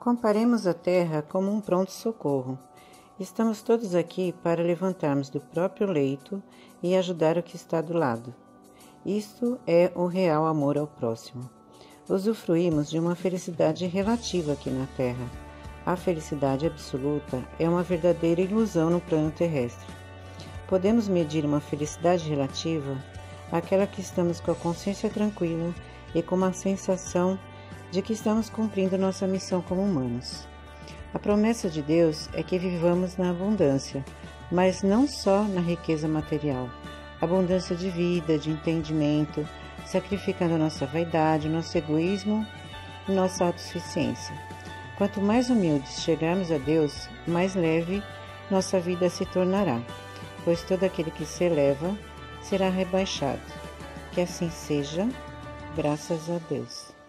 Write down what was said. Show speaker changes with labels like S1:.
S1: Comparemos a Terra como um pronto-socorro. Estamos todos aqui para levantarmos do próprio leito e ajudar o que está do lado. Isto é o real amor ao próximo. Usufruímos de uma felicidade relativa aqui na Terra. A felicidade absoluta é uma verdadeira ilusão no plano terrestre. Podemos medir uma felicidade relativa, aquela que estamos com a consciência tranquila e com uma sensação de que estamos cumprindo nossa missão como humanos. A promessa de Deus é que vivamos na abundância, mas não só na riqueza material. Abundância de vida, de entendimento, sacrificando nossa vaidade, nosso egoísmo e nossa autossuficiência. Quanto mais humildes chegarmos a Deus, mais leve nossa vida se tornará, pois todo aquele que se eleva será rebaixado. Que assim seja, graças a Deus.